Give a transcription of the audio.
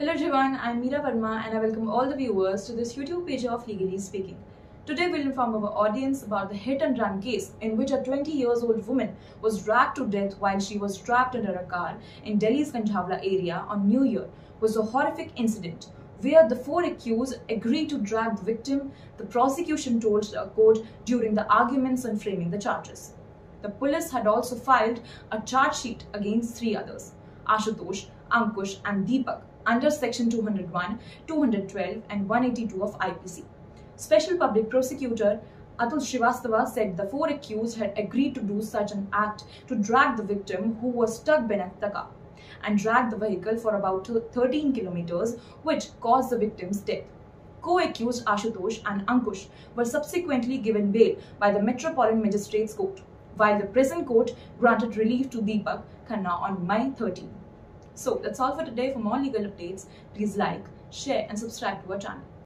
Hello everyone, I'm Meera Verma and I welcome all the viewers to this YouTube page of Legally Speaking. Today we'll inform our audience about the hit and run case in which a 20 years old woman was dragged to death while she was trapped under a car in Delhi's Kanjhawala area on New Year was a horrific incident where the four accused agreed to drag the victim, the prosecution told the court during the arguments and framing the charges. The police had also filed a charge sheet against three others, Ashutosh, Ankush and Deepak under section 201, 212 and 182 of IPC. Special Public Prosecutor Atul Srivastava said the four accused had agreed to do such an act to drag the victim who was stuck beneath the car and drag the vehicle for about 13 kilometers which caused the victim's death. Co-accused Ashutosh and Ankush were subsequently given bail by the Metropolitan Magistrates Court, while the present court granted relief to Deepak Khanna on May 13. So that's all for today. For more legal updates, please like, share and subscribe to our channel.